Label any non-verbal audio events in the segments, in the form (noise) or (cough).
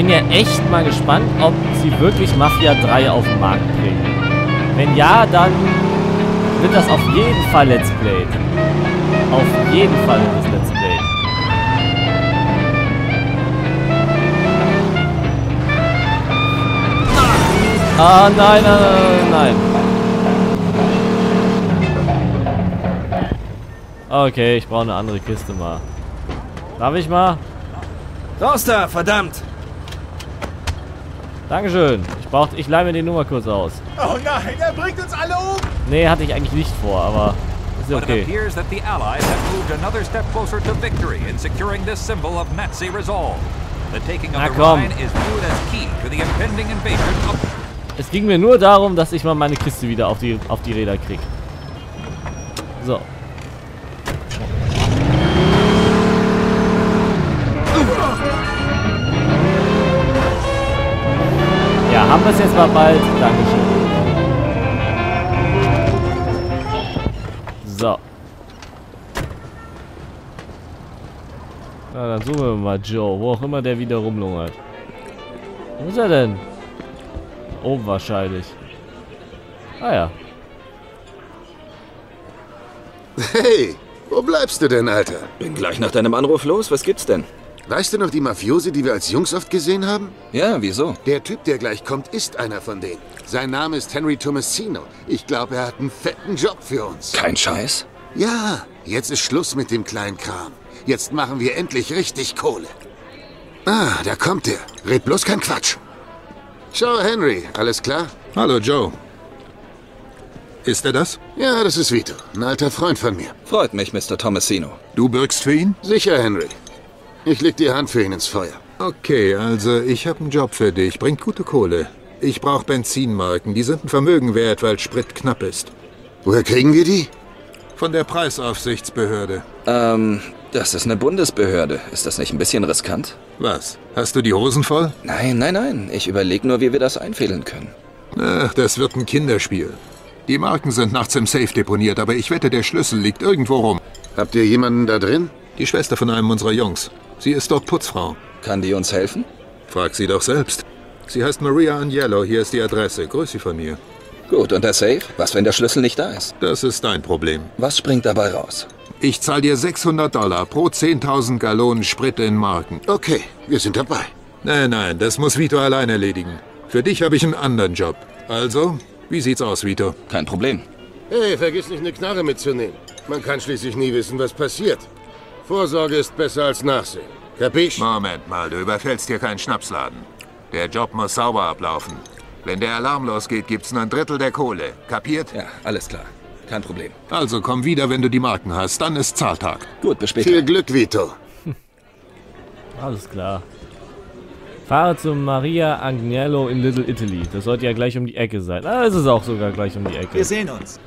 bin ja echt mal gespannt, ob sie wirklich Mafia 3 auf den Markt bringen. Wenn ja, dann wird das auf jeden Fall Let's Play. Auf jeden Fall wird das Let's Play. Ah, nein, nein, nein, nein. Okay, ich brauche eine andere Kiste mal. Darf ich mal? Raus da, verdammt! Dankeschön. Ich brauch, ich leih mir die Nummer kurz aus. Oh nein, er bringt uns alle um! Nee, hatte ich eigentlich nicht vor, aber ist But it okay. appears that the Allies have moved another step closer to victory in securing this symbol of Nazi resolve. The taking of Na the komm. Rhine is viewed as key to the impending invasion of Es ging mir nur darum, dass ich mal meine Kiste wieder auf die, auf die Räder krieg. So. Haben wir es jetzt mal bald. Dankeschön. So. Na, dann suchen wir mal Joe, wo auch immer der wieder rumlungert. Wo ist er denn? Oben wahrscheinlich. Ah ja. Hey, wo bleibst du denn, Alter? Bin gleich nach deinem Anruf los. Was gibt's denn? Weißt du noch die Mafiosi, die wir als Jungs oft gesehen haben? Ja, wieso? Der Typ, der gleich kommt, ist einer von denen. Sein Name ist Henry Tomasino. Ich glaube, er hat einen fetten Job für uns. Kein Scheiß. Ja, jetzt ist Schluss mit dem kleinen Kram. Jetzt machen wir endlich richtig Kohle. Ah, da kommt er. Red bloß kein Quatsch. Ciao, Henry. Alles klar? Hallo Joe. Ist er das? Ja, das ist Vito. Ein alter Freund von mir. Freut mich, Mr. Tomasino. Du bürgst für ihn? Sicher, Henry. Ich leg die Hand für ihn ins Feuer. Okay, also ich habe einen Job für dich. Bringt gute Kohle. Ich brauche Benzinmarken. Die sind ein Vermögen wert, weil Sprit knapp ist. Woher kriegen wir die? Von der Preisaufsichtsbehörde. Ähm, das ist eine Bundesbehörde. Ist das nicht ein bisschen riskant? Was? Hast du die Hosen voll? Nein, nein, nein. Ich überlege nur, wie wir das einfädeln können. Ach, das wird ein Kinderspiel. Die Marken sind nachts im Safe deponiert, aber ich wette, der Schlüssel liegt irgendwo rum. Habt ihr jemanden da drin? Die Schwester von einem unserer Jungs. Sie ist dort Putzfrau. Kann die uns helfen? Frag sie doch selbst. Sie heißt Maria Agnello. Hier ist die Adresse. Grüß sie von mir. Gut, und der Safe? Was, wenn der Schlüssel nicht da ist? Das ist dein Problem. Was springt dabei raus? Ich zahle dir 600 Dollar pro 10.000 Gallonen Sprit in Marken. Okay, wir sind dabei. Nein, nein, das muss Vito allein erledigen. Für dich habe ich einen anderen Job. Also, wie sieht's aus, Vito? Kein Problem. Hey, vergiss nicht, eine Knarre mitzunehmen. Man kann schließlich nie wissen, was passiert. Vorsorge ist besser als Nachsehen. Kapisch? Moment mal, du überfällst hier keinen Schnapsladen. Der Job muss sauber ablaufen. Wenn der Alarm losgeht, gibt's nur ein Drittel der Kohle. Kapiert? Ja, alles klar. Kein Problem. Also komm wieder, wenn du die Marken hast. Dann ist Zahltag. Gut, bis später. Viel Glück, Vito. (laughs) Alles klar. Fahre zu Maria Agnello in Little Italy. Das sollte ja gleich um die Ecke sein. Ah, es ist auch sogar gleich um die Ecke. Wir sehen uns.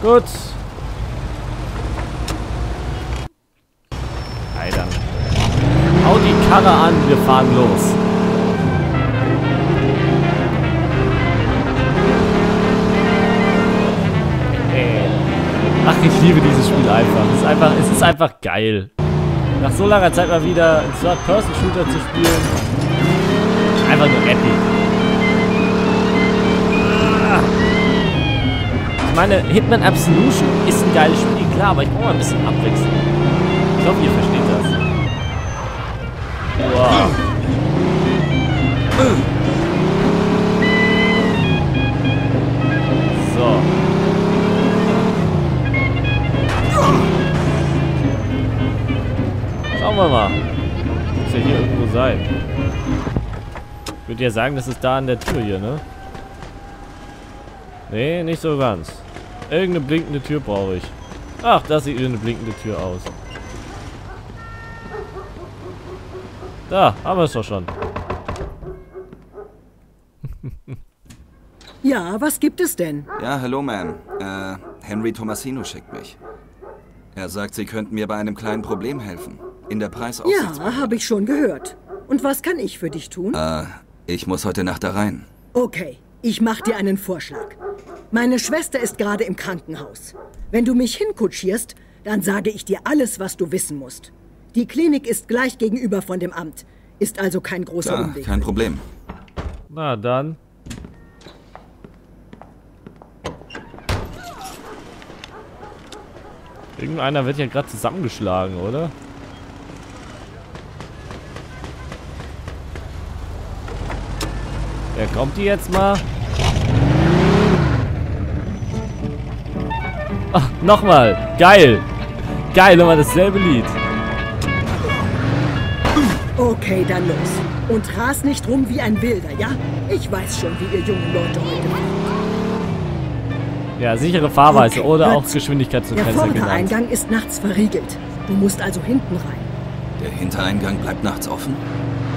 Gut. Alter. Hau die Karre an, wir fahren los. Ach, ich liebe dieses Spiel einfach. Es ist einfach, es ist einfach geil. Nach so langer Zeit mal wieder Third-Person-Shooter zu spielen. Einfach nur epic. Ah. Ich meine, Hitman Absolution ist ein geiles Spiel, klar, aber ich brauche mal ein bisschen Abwechslung. Ich hoffe, ihr versteht das. So. Schauen wir mal. Muss ja hier irgendwo sein. Ich würde ja sagen, das ist da an der Tür hier, ne? Nee, nicht so ganz. Irgendeine blinkende Tür brauche ich. Ach, das sieht wie eine blinkende Tür aus. Da, haben wir es doch schon. Ja, was gibt es denn? Ja, hallo, Ma'am. Äh, Henry Tomasino schickt mich. Er sagt, Sie könnten mir bei einem kleinen Problem helfen. In der Preisaufsichtsbehörde. Ja, habe ich schon gehört. Und was kann ich für dich tun? Äh, ich muss heute Nacht da rein. Okay, ich mache dir einen Vorschlag. Meine Schwester ist gerade im Krankenhaus. Wenn du mich hinkutschierst, dann sage ich dir alles, was du wissen musst. Die Klinik ist gleich gegenüber von dem Amt. Ist also kein großer Klar, Umweg. kein Problem. Na dann. Irgendeiner wird ja gerade zusammengeschlagen, oder? Wer kommt die jetzt mal? Ach, nochmal. Geil. Geil, nochmal dasselbe Lied. Okay, dann los. Und ras nicht rum wie ein Wilder, ja? Ich weiß schon, wie ihr jungen Leute heute fahrt. Ja, sichere Fahrweise Okay, oder auch hört's. Geschwindigkeitsbegrenzung Der genannt. vordere Eingang ist nachts verriegelt. Du musst also hinten rein. Der Hintereingang bleibt nachts offen?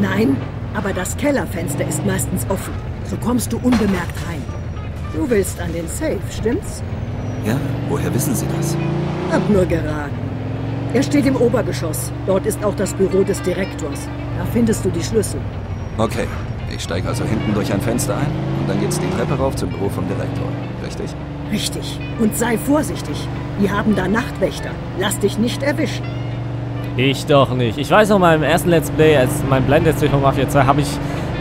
Nein, aber das Kellerfenster ist meistens offen. So kommst du unbemerkt rein. Du willst an den Safe, stimmt's? Ja, woher wissen Sie das? Hab nur geraten. Er steht im Obergeschoss. Dort ist auch das Büro des Direktors. Da findest du die Schlüssel. Okay, ich steige also hinten durch ein Fenster ein und dann geht's die Treppe rauf zum Büro vom Direktor. Richtig? Richtig. Und sei vorsichtig. Die haben da Nachtwächter. Lass dich nicht erwischen. Ich doch nicht. Ich weiß noch mal im ersten Let's Play, als mein Blind Let's Play von Mafia 2, habe ich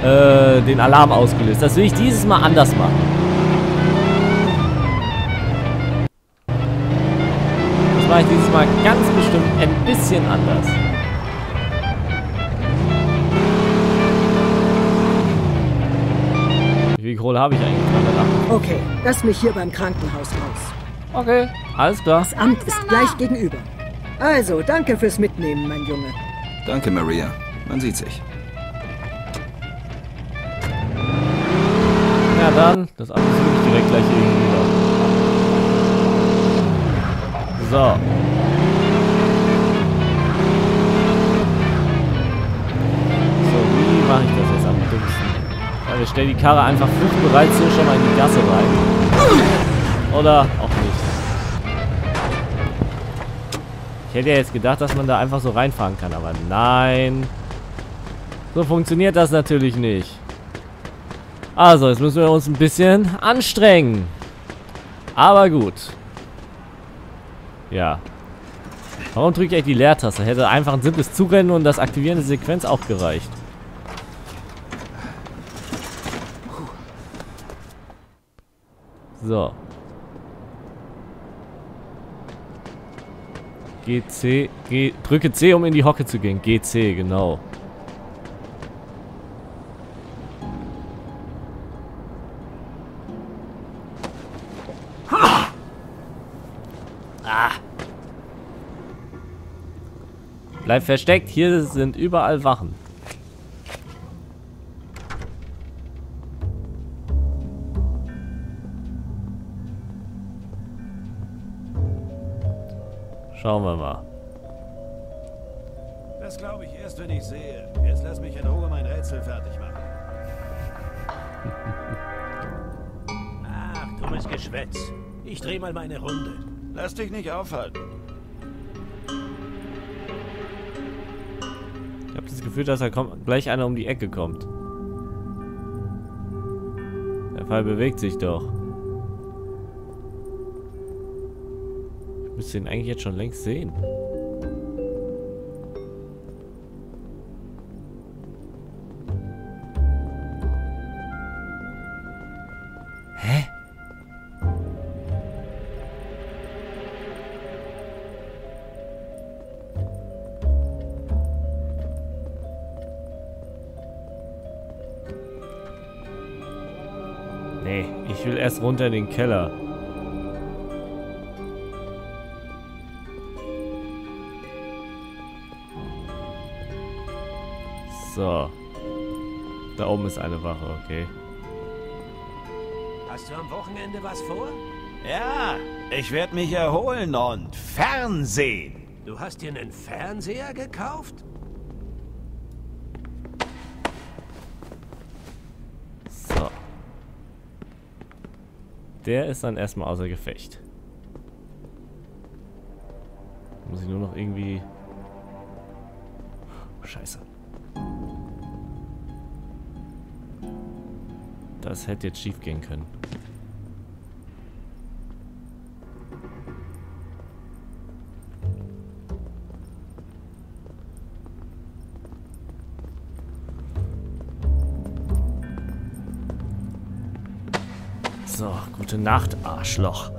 äh, den Alarm ausgelöst. Das will ich dieses Mal anders machen. Das mache ich dieses Mal ganz bestimmt ein bisschen anders. Wie viel Kohle habe ich eigentlich? Okay, lass mich hier beim Krankenhaus raus. Okay, alles klar. Das Amt ist gleich gegenüber. Also, danke fürs Mitnehmen, mein Junge. Danke, Maria. Man sieht sich. Ja dann, das Amt ist wirklich direkt gleich gegenüber. So. So, wie mache ich das jetzt am dümmsten? Ja, wir stellen die Karre einfach fluchtbereit so schon mal in die Gasse rein. Oder auch nicht. Ich hätte ja jetzt gedacht, dass man da einfach so reinfahren kann, aber nein. So funktioniert das natürlich nicht. Also, jetzt müssen wir uns ein bisschen anstrengen. Aber gut. Ja. Warum drücke ich eigentlich die Leertaste? Hätte einfach ein simples Zurennen und das Aktivieren der Sequenz auch gereicht. So. GC, G, drücke C, um in die Hocke zu gehen. GC, genau. Bleib versteckt, hier sind überall Wachen. Schauen wir mal. Das glaube ich erst, wenn ich sehe. Jetzt lass mich in Ruhe mein Rätsel fertig machen. (laughs) Ach, dummes Geschwätz. Ich dreh mal meine Runde. Lass dich nicht aufhalten. Ich habe das Gefühl, dass da gleich einer um die Ecke kommt. Der Fall bewegt sich doch. Ich müsste ihn eigentlich jetzt schon längst sehen. Ich will erst runter in den Keller. So. Da oben ist eine Wache, okay. Hast du am Wochenende was vor? Ja, ich werde mich erholen und Fernsehen. Du hast dir einen Fernseher gekauft? So. Der ist dann erstmal außer Gefecht. Muss ich nur noch irgendwie... Scheiße. Das hätte jetzt schief gehen können. Gute Nacht, Arschloch.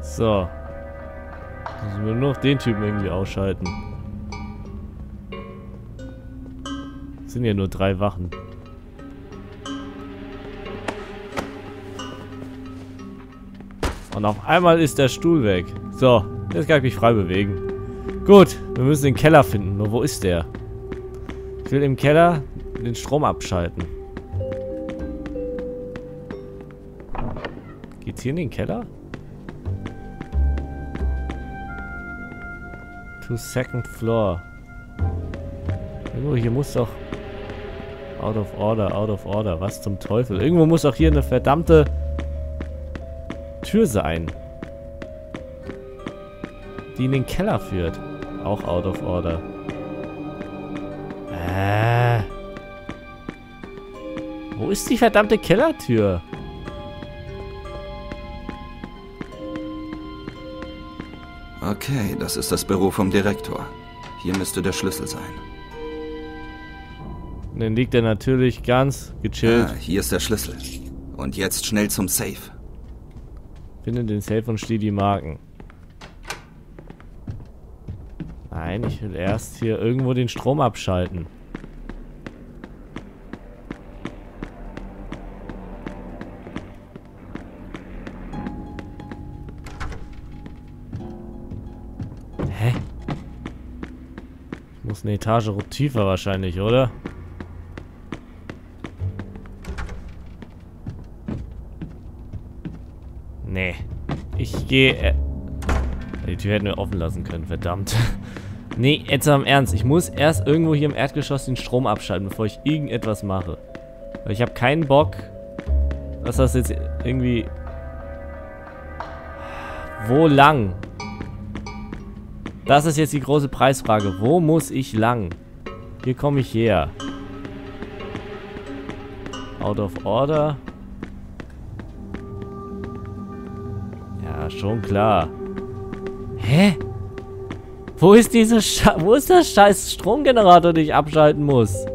So. Müssen wir nur noch den Typen irgendwie ausschalten. Es sind ja nur drei Wachen. Und auf einmal ist der Stuhl weg. So, jetzt kann ich mich frei bewegen. Gut, wir müssen den Keller finden. Nur wo ist der? Ich will im Keller den Strom abschalten. Geht's hier in den Keller? To second floor. Irgendwo hier muss doch... Out of order, out of order. Was zum Teufel? Irgendwo muss doch hier eine verdammte Tür sein. Die in den Keller führt. Auch out of order. Wo ist die verdammte Kellertür? Okay, das ist das Büro vom Direktor. Hier müsste der Schlüssel sein. Dann liegt er natürlich ganz gechillt. Ah, hier ist der Schlüssel. Und jetzt schnell zum Safe. Finde den Safe und stehe die Marken. Nein, ich will erst hier irgendwo den Strom abschalten. Hä? Ich muss eine Etage tiefer wahrscheinlich, oder? Nee. Ich gehe... Äh die Tür hätten wir offen lassen können, verdammt. (laughs) nee, jetzt am Ernst. Ich muss erst irgendwo hier im Erdgeschoss den Strom abschalten, bevor ich irgendetwas mache. Weil ich habe keinen Bock, dass das jetzt irgendwie... Wo lang? Das ist jetzt die große Preisfrage. Wo muss ich lang? Hier komme ich her. Out of order. Ja, schon klar. Hä? Wo ist diese Sche Wo ist der scheiß Stromgenerator, den ich abschalten muss?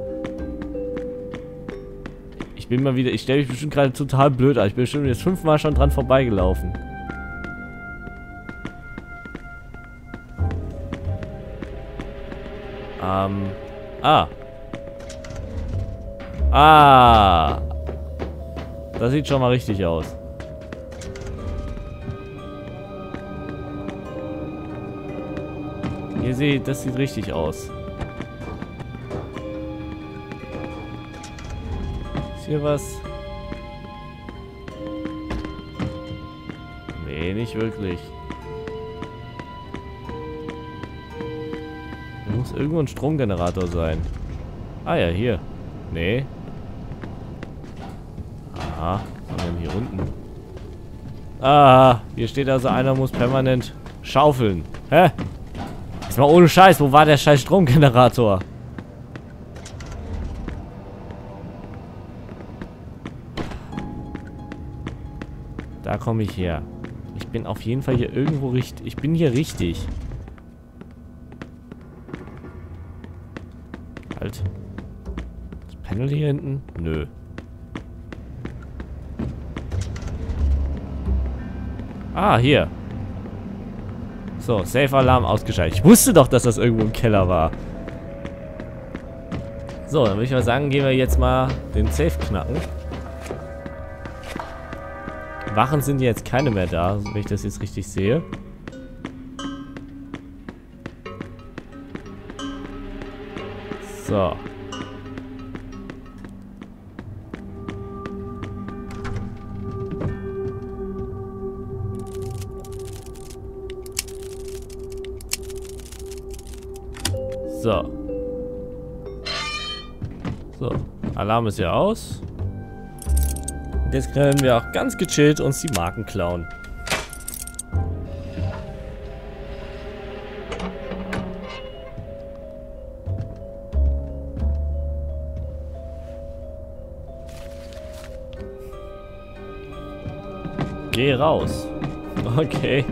Ich bin mal wieder... Ich stelle mich bestimmt gerade total blöd an. Ich bin bestimmt jetzt fünfmal schon dran vorbeigelaufen. Ähm... Ah. Ah. Das sieht schon mal richtig aus. Hier seht, das sieht richtig aus. Ist hier was? Nee, nicht wirklich. Muss irgendwo ein Stromgenerator sein. Ah ja, hier. Nee. Aha, sondern hier unten. Ah, hier steht also, einer muss permanent schaufeln. Hä? Jetzt mal ohne Scheiß, wo war der scheiß Stromgenerator? Da komme ich her. Ich bin auf jeden Fall hier irgendwo richtig. Ich bin hier richtig. Panel hier hinten? Nö. Ah, hier. So, Safe-Alarm ausgeschaltet. Ich wusste doch, dass das irgendwo im Keller war. So, dann würde ich mal sagen, gehen wir jetzt mal den Safe knacken. Wachen sind jetzt keine mehr da, wenn ich das jetzt richtig sehe. So. So. So. Alarm ist ja aus. Und jetzt können wir auch ganz gechillt uns die Marken klauen. Geh raus. (laughs) Okay.